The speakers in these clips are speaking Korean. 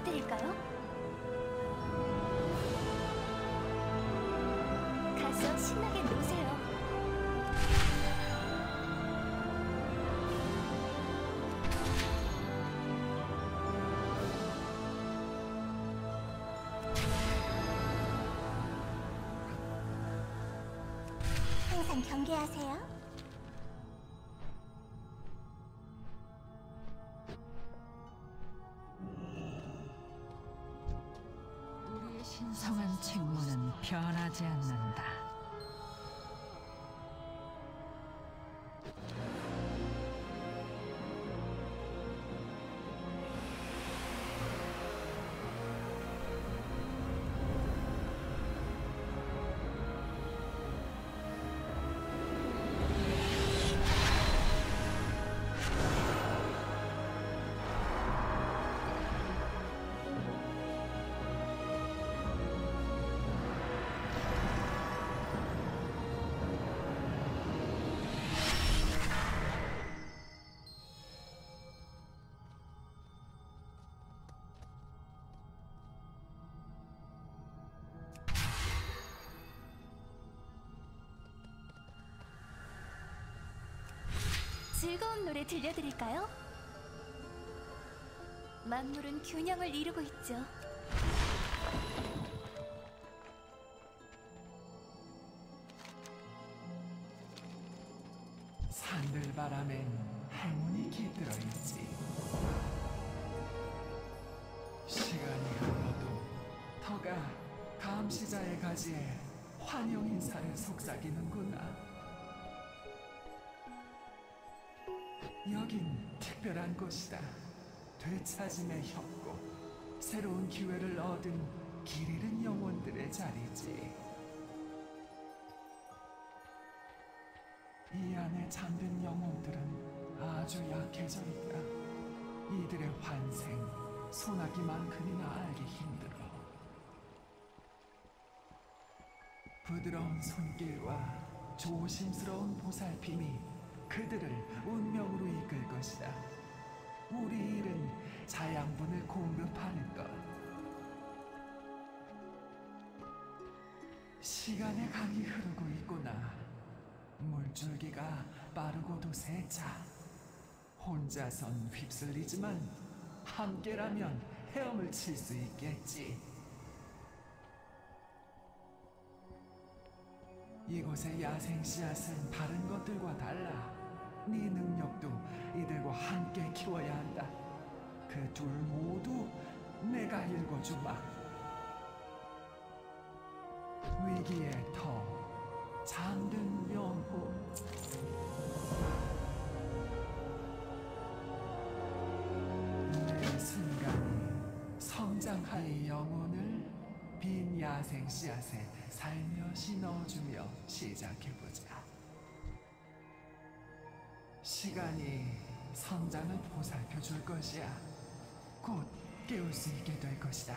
들려드릴까요? 가서 신나게 노세요. 항상 경계하세요. 신성한 책무는 변하지 않는다. 즐거운 노래 들려드릴까요? 만물은 균형을 이루고 있죠. 산들 바람엔 행운이 깃들어 있지. 시간이 흘러도 터가 감시자의 가지에 환영 인사를 속삭이는구나. 여긴 특별한 곳이다. 되찾음의 협곡, 새로운 기회를 얻은 길 잃은 영혼들의 자리지. 이 안에 잠든 영혼들은 아주 약해져 있다. 이들의 환생, 소나기만큼이나 알기 힘들어. 부드러운 손길과 조심스러운 보살핌이 그들을 운명으로 이끌 것이다. 우리 일은 자양분을 공급하는 것. 시간의 강이 흐르고 있구나. 물줄기가 빠르고도 세차. 혼자선 휩쓸리지만 함께라면 헤엄을 칠 수 있겠지. 이곳의 야생 씨앗은 다른 것들과 달라. 네 능력도 이들과 함께 키워야 한다. 그 둘 모두 내가 읽어주마. 위기의 터, 잠든 영혼. 내 순간이 성장할 이 영혼을 빈 야생 씨앗에 살며시 넣어주며 시작해보자. 시간이 성장을 보살펴 줄 것이야. 곧 깨울 수 있게 될 것이다.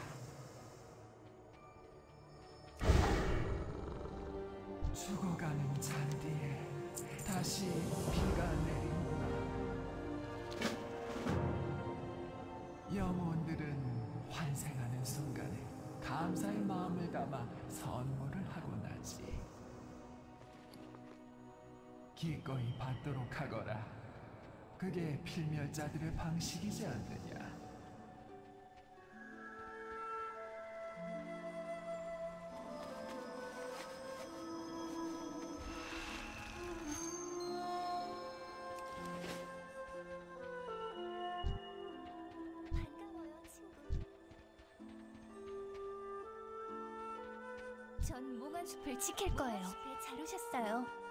죽어가는 잔디에 다시 비가 내리는구나. 영혼들은 환생하는 순간에 감사의 마음을 담아 선물을 하고 나지. 기꺼이 받도록 하거라. 그게 필멸자들의 방식이지 않느냐. 반가워요, 친구. 전 몽환 숲을 지킬 거예요. 잘 오셨어요.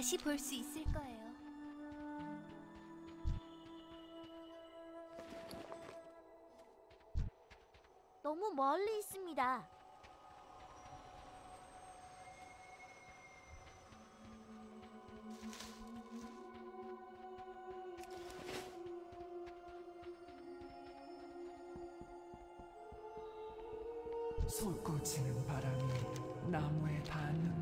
다시 볼 수 있을 거예요. 너무 멀리 있습니다. 솟구치는 바람이 나무에 닿는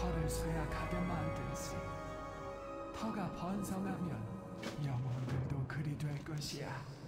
쇠약하게 만들지. 터가 번성하면 영혼들도 그리 될 것이야.